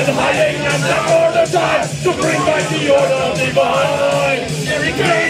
is hiding and now the order time to bring back the order divine. Here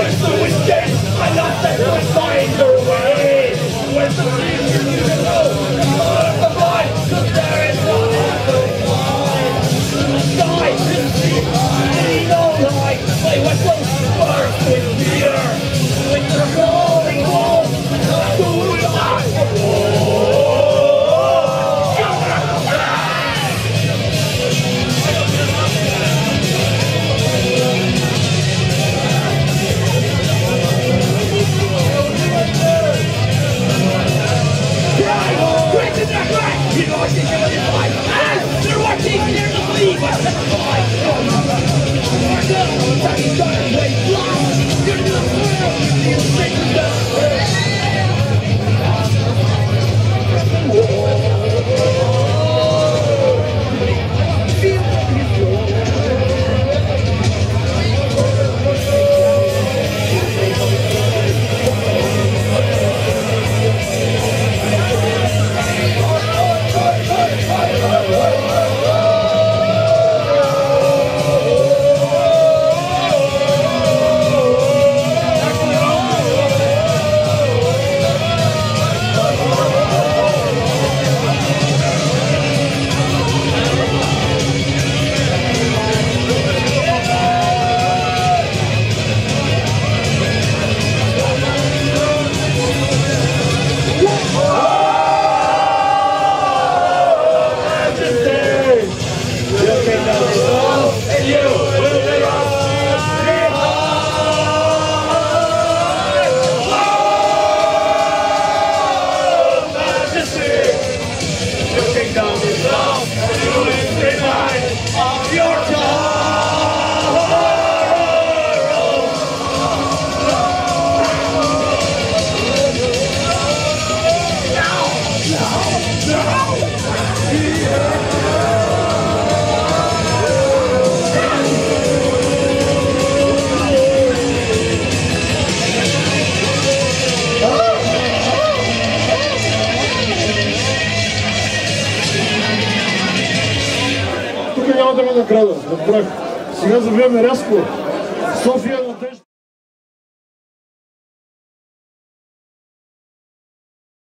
Six, цялата ми награда. Направих. Сега за време рязко. София